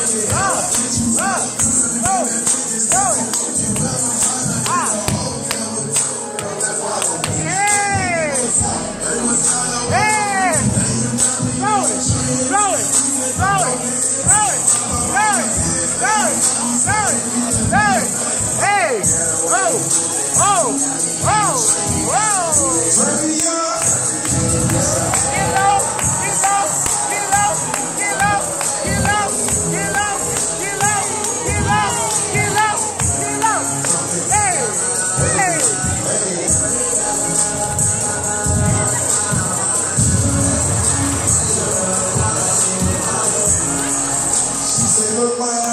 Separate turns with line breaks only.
Throw it! It! Say, you